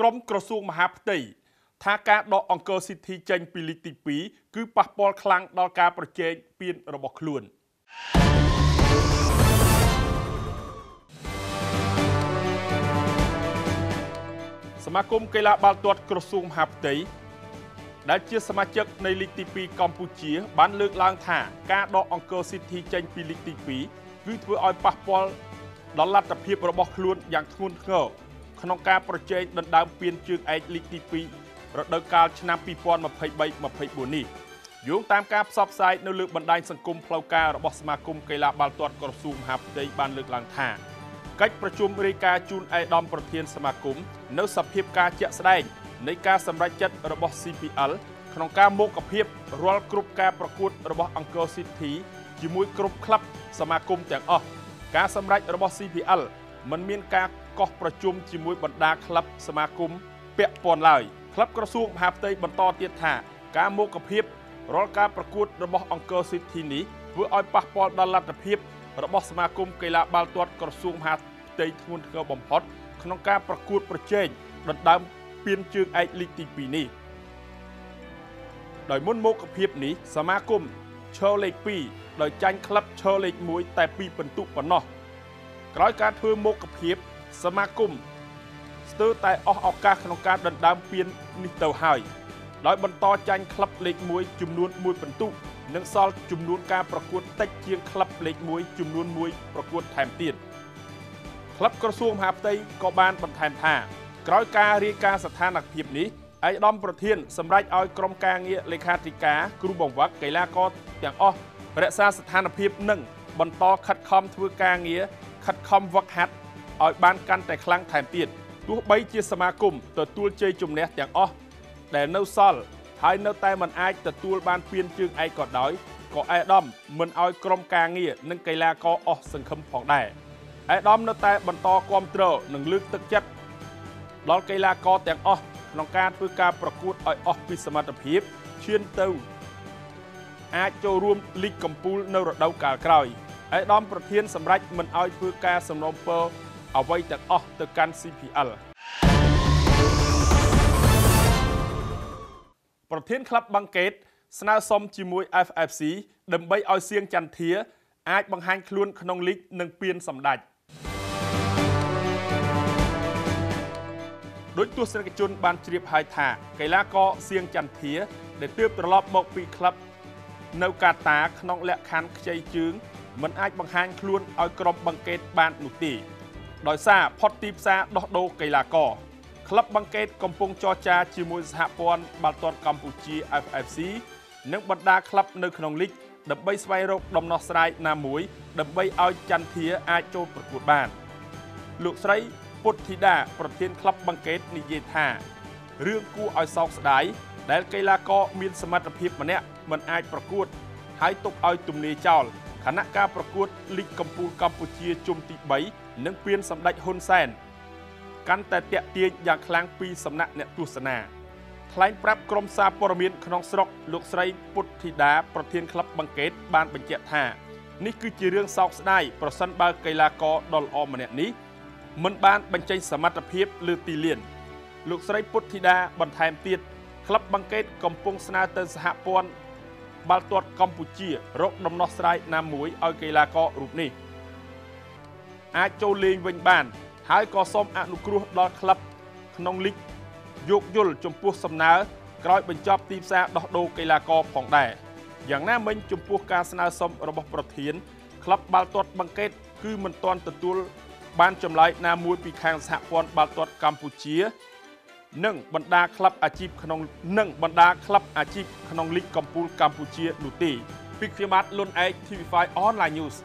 ក្រមក្រសួងមហាផ្ទៃថាការដកអង្គរសិទ្ធិចេញពីលីកទី2គឺប៉ះពាល់ខ្លាំងដល់ការប្រជែងពៀនរបស់ខ្លួនសមាគមកីឡាបាល់ទាត់ក្រសួងមហាផ្ទៃដែលជាសមាជិកនៃលីកទី2កម្ពុជា បានលើកឡើងថាការដកអង្គរសិទ្ធិចេញពីលីកទី2គឺធ្វើឲ្យប៉ះពាល់ដល់លទ្ធភាពរបស់ខ្លួនយ៉ាងធ្ងន់ធ្ងរ ក្នុងការប្រជែងដណ្ដើមពានជើងឯកលីកទី2រដូវកាលឆ្នាំ2023-24នេះយោងតាមការផ្សព្វផ្សាយនៅលើបណ្ដាញសង្គមផ្លូវការរបស់សមាគមកីឡាបាល់ទាត់ក្រសួងមហាផ្ទៃបានលើកឡើងថាកិច្ចប្រជុំរាយការណ៍ជូនឯកឧត្តមប្រធានសមាគមនៅសភាពការជាក់ស្ដែងនៃការសម្រេចចិត្តរបស់ CPL ក្នុងការមកភាពរាល់គ្រប់ការប្រកួតរបស់អង្គរ City ជាមួយគ្រប់ក្លឹបសមាគមទាំងអស់ការសម្រេចរបស់ CPL មិនមានការកោះប្រជុំជាមួយបណ្ដាក្លឹបសមាគមពាក់ព័ន្ធឡើយក្លឹបក្រសួងមហាផ្ទៃបន្តទៀតថាការមកភាពរាល់ការប្រកួតរបស់អង្គរ City នេះធ្វើឲ្យប៉ះពាល់ដល់លទ្ធភាពរបស់សមាគមកីឡាបាល់ទាត់ក្រសួងមហាផ្ទៃធ្ងន់ធ្ងរបំផុតក្នុងការប្រកួតប្រជែងដណ្ដើមពានជើងឯកលីកទី2នេះដោយមុនមុខភាពនេះសមាគមឈរលេខ2ដោយចាញ់ក្លឹបឈរលេខ1តែ2ពិន្ទុប៉ុណ្ណោះ ក្រោយការធ្វើមុខភាពសមាគមស្ទើរតែអស់ឱកាសក្នុងការដណ្ដើមពាននេះទៅហើយដោយបន្តចាញ់ក្លឹបលេខ1ចំនួន1ពិន្ទុនិងសល់ចំនួនការប្រកួតតិចជាងក្លឹបលេខ1ចំនួន1ប្រកួតថែមទៀតក្លឹបក្រសួងមហាផ្ទៃក៏បានបន្ថែមថាក្រោយការរាយការណ៍ស្ថានភាពនេះឯកឧត្តមប្រធានសម្រេចឲ្យក្រុមការងារលេខាធិការគ្រូបង្វឹកកីឡាករទាំងអស់រក្សាស្ថានភាពនិងបន្តខិតខំធ្វើការងារ ខិតខំវឹកហាត់ឲ្យបានកាន់តែខ្លាំងថែមទៀតទោះបីជាសមាគមទទួលជ័យជំនះទាំងអស់ដែលនៅសល់ហើយនៅតែមិនអាចទទួលបានពានជើងឯកក៏ដោយក៏អេដាមមិនឲ្យក្រុមការងារនិងកីឡាករអស់សង្ឃឹមផងដែរអេដាមនៅតែបន្តគ្រប់គ្រងនិងលើកទឹកចិត្តដល់កីឡាករទាំងអស់ក្នុងការធ្វើការប្រកួតឲ្យអស់ពីសមត្ថភាពឈានទៅអាចចូលរួមលីកកំពូលនៅរដូវកាលក្រោយ ឯកឧត្តមប្រធានសម្រេចមិនឲ្យធ្វើការសំណូមពរអ្វីទាំងអស់ទៅកាន់ CPL ប្រធានក្លឹបបាង្កេតស្នើសុំជាមួយ FFC ដើម្បីឲ្យសៀងចន្ទធាអាចបង្ហាញខ្លួនក្នុងលីកនិងពានសម្ដេចដោយទស្សនិកជនបានជ្រាបហើយថាកីឡាករសៀងចន្ទធា ដែលទើបត្រឡប់មកពីក្លឹបនៅកាតាក្នុងលក្ខខណ្ឌខ្ចីជើង មិនអាចបង្ហាញខ្លួនឲ្យក្រុមបង្កេតបាននោះទេដោយសារផុតទីផ្សារដោះដូរកីឡាករក្លឹបបង្កេតកំពុងចរចាជាមួយសហព័ន្ធបាល់ទាត់កម្ពុជា FFC និងបណ្ដាក្លឹបនៅក្នុងលីកដើម្បីស្វែងរកដំណោះស្រាយណាមួយដើម្បីឲ្យចន្ទធាអាចចូលប្រកួតបាន លោកស្រីពុទ្ធធីតាប្រធានក្លឹបបង្កេតនិយាយថារឿងគួរឲ្យសោកស្ដាយដែលកីឡាករមានសមត្ថភាពម្នាក់មិនអាចប្រកួត ហើយទុកឲ្យទំនេរចោល គណៈការប្រកួតលីកកម្ពុជាកម្ពុជាជុំទី3និងពានសម្ដេចហ៊ុនសែនកាន់តែតាក់ទាញយ៉ាងខ្លាំងពីសំណាក់អ្នកទស្សនាថ្លែងប្រាប់ក្រុមសារព័ត៌មានក្នុងស្រុកលោកស្រីពុទ្ធធីតាប្រធានក្លឹបបង្កេតបានបញ្ជាក់ថានេះគឺជារឿងសោកស្ដាយប្រសិនបើកីឡាករដ៏ល្អម្នាក់នេះមិនបានបញ្ចេញសមត្ថភាពលើទីលាន លោកស្រីពុទ្ធធីតាបន្ថែមទៀតក្លឹបបង្កេតកំពុងស្នើទៅសហព័ន្ធ បាល់ទាត់កម្ពុជា រកដំណោះស្រាយណាមួយឲ្យកីឡាកររូបនេះអាចចូលលេងវិញបាន ហើយក៏សូមអនុគ្រោះដល់ក្លឹបក្នុងលីកយោគយល់ចំពោះសំណើក្រោយបញ្ចប់ទីផ្សារដោះដូរកីឡាករផងដែរយ៉ាងណាមិញចំពោះការស្នើសុំរបស់ប្រធានក្លឹបបាល់ទាត់បង្កេតគឺមិនទាន់ទទួលបានចម្លើយណាមួយពីខាងសហព័ន្ធបាល់ទាត់កម្ពុជា និងបណ្ដាក្លឹបអាជីពក្នុងនិងបណ្ដាក្លឹបអាជីពក្នុងលីកកំពូលកម្ពុជានោះទេពីខ្ញុំបាទលុនឯក TV5 Online News